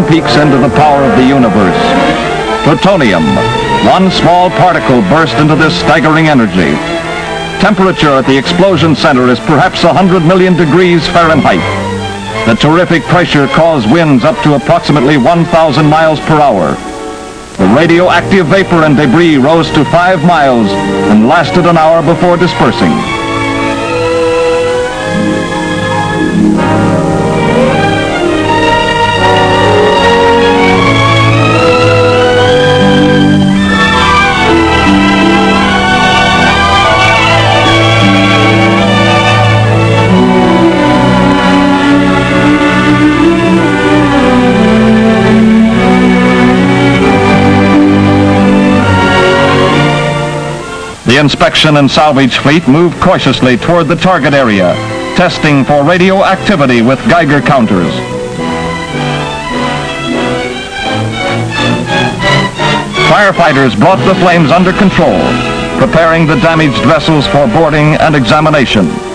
Twin Peaks into the power of the universe. Plutonium, one small particle burst into this staggering energy. Temperature at the explosion center is perhaps 100 million degrees Fahrenheit. The terrific pressure caused winds up to approximately 1,000 miles per hour. The radioactive vapor and debris rose to five miles and lasted an hour before dispersing. The inspection and salvage fleet moved cautiously toward the target area, testing for radioactivity with Geiger counters. Firefighters brought the flames under control, preparing the damaged vessels for boarding and examination.